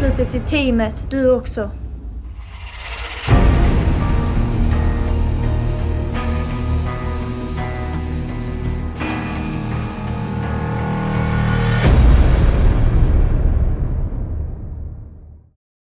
anslutit till teamet, du också.